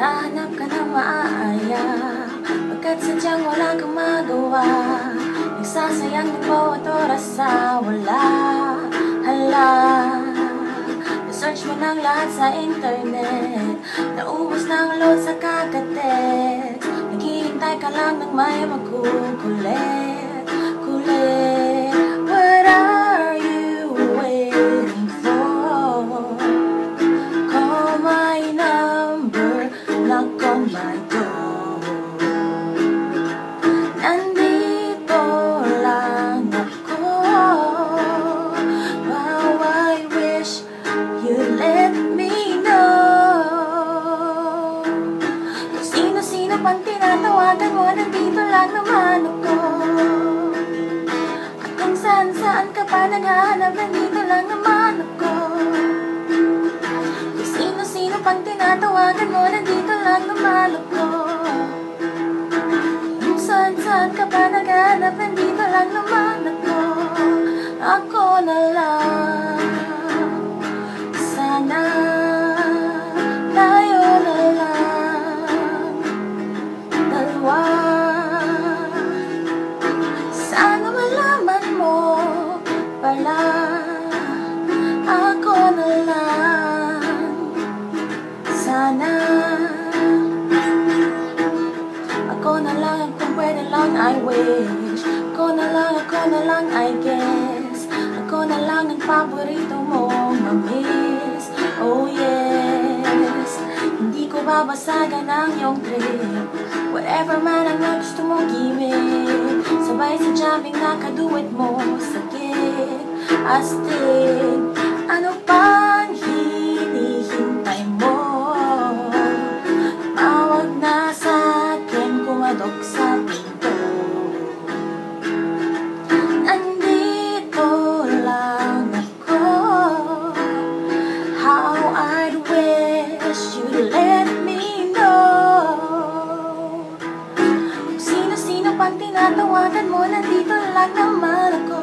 Naghahanap ka ng maaaya. Pagkat sadyang wala kang magawa Nagsasayang ng bawat oras sa wala. Hala Search mo ng lahat sa internet. Naubos ng load sa kakatext. Naghihintay ka lang ng may magkukulit. Pang tinatawagan mo Nandito lang naman ako. At kung saan-saan ka pa naghahanap Nandito lang naman ako. Kung sino-sino pang tinatawagan mo Nandito lang naman ako. Kung saan-saan ka pa naghanap Nandito lang naman ako. Ako na lang lang kung pwede lang I wish. Ako na lang, ako na lang I guess. Ako na lang ang paborito mong mamiss. Oh yes. Hindi ko babasagan ang iyong trip. Whatever man ang gusto mong gimmick Sabay sa jamming nakaduet mo Sakit, astig tinatawagan mo Nandito lang naman ako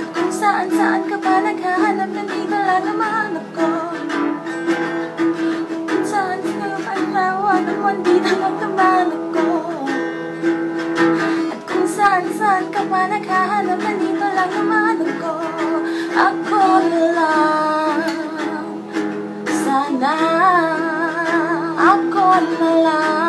At kung saan-saan ka pa naghahanap Nandito lang naman ako kung saan ka panawagan mo, dito lang naman ako At kung saan-saan ka pa naghahanap, nandito lang naman ako Ako na lang. Sana. Ako na lang